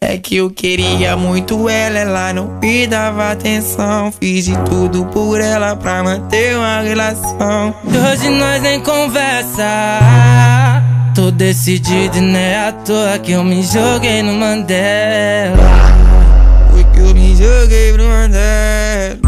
É que eu queria muito ela, ela não me dava atenção. Fiz de tudo por ela pra manter uma relação. Hoje nós nem conversa. Tô decidido, né? À toa que eu me joguei no Mandela. Foi que eu me joguei no Mandela.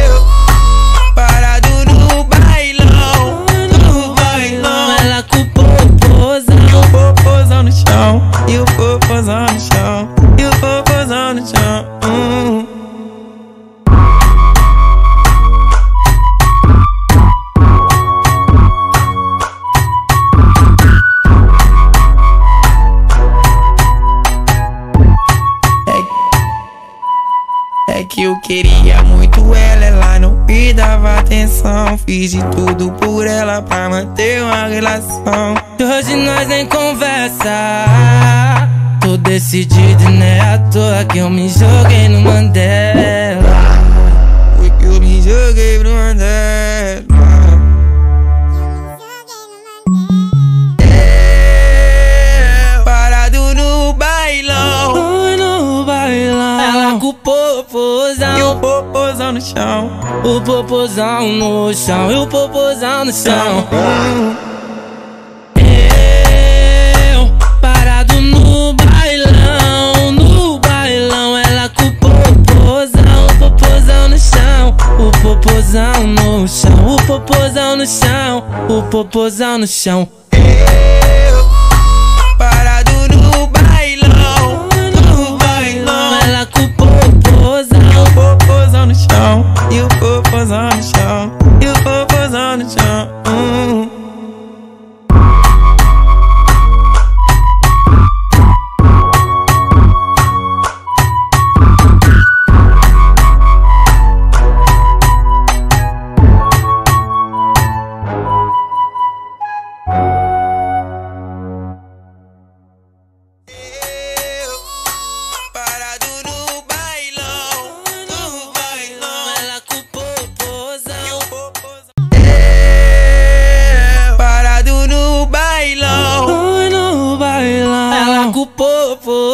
popozão E o popozão no chão. É que eu queria muito ela, ela não me dava atenção. Fiz de tudo por ela pra manter uma relação. E hoje nós nem conversa decidido, né? À toa que eu me joguei no Mandela. Foi que eu me joguei no Mandela. É, parado no bailão. Foi no bailão. Ela com o popozão. E o popozão no chão. O popozão no chão. E o popozão no chão. popozão no chão, o popozão no chão, o popozão no chão.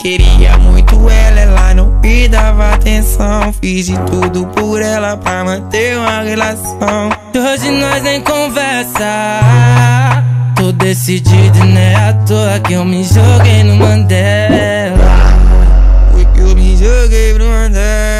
Queria muito ela, ela não me dava atenção. Fiz de tudo por ela pra manter uma relação. Hoje nós nem conversa. Tô decidido e não é à toa que eu me joguei no Mandela. Foi que eu me joguei pro Mandela.